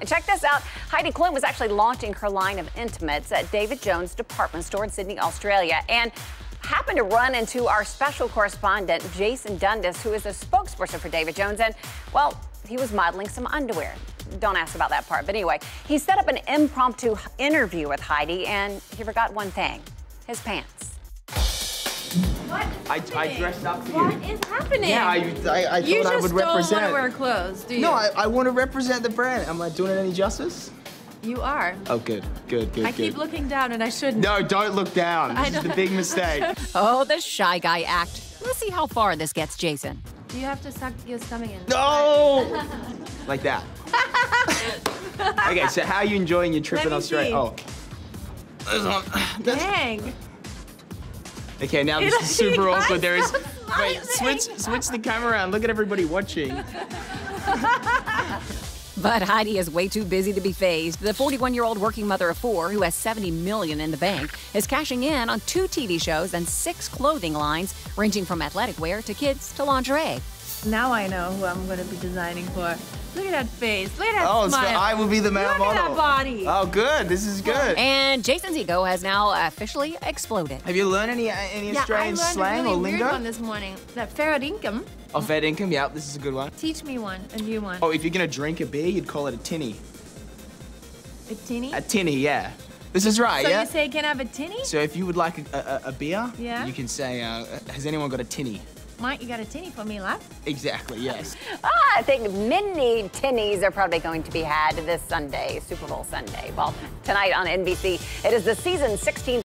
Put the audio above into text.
And check this out Heidi Klum was actually launching her line of intimates at David Jones department store in Sydney, Australia. And happened to run into our special correspondent, Jason Dundas, who is a spokesperson for David Jones. And, well, he was modeling some underwear. Don't ask about that part. But anyway, he set up an impromptu interview with Heidi, and he forgot one thing his pants. What is I, happening? I dressed up for you. What is happening? Yeah, I, I, I you thought I just would don't represent. want to wear clothes, do you? no, I, I want to represent the brand. Am I doing it any justice? you are. Oh, good, good, good, I keep looking down and I shouldn't. no, don't look down. I This is the big mistake. Oh, the shy guy act. Let's see how far this gets Jason. Do you have to suck your stomach in. no! like that. okay, so how are you enjoying your trip Let in Australia? see. Oh. This one. That's- Dang. Okay, now this is super awkward. There is. Wait, switch, switch the camera around. Look at everybody watching. But Heidi is way too busy to be fazed. The 41-year-old working mother of four, who has 70 million in the bank, is cashing in on two TV shows and six clothing lines, ranging from athletic wear to kids to lingerie. Now I know who I'm going to be designing for. Look at that face. Look at that Oh, so. I will be the male Look model. at that body. Oh, good. This is good. And Jason's ego has now officially exploded. Have you learned any any yeah, I Australian learned slang a really or weird lingo? one this morning. That fair dinkum. Oh, Fed income. Yeah, this is a good one. Teach me one, a new one. Oh, if you're gonna drink a beer, you'd call it a tinny. A tinny? A tinny, yeah. This is right, so yeah. you say, can I have a tinny? so if you would like a, a, a beer, Yeah. you can say, uh, "Has anyone got a tinny?" Mike, you got a tinny for me, love? Exactly. Yes. Ah, I think many tinnies are probably going to be had this Sunday, Super Bowl Sunday. Well, tonight on NBC, it is the season 16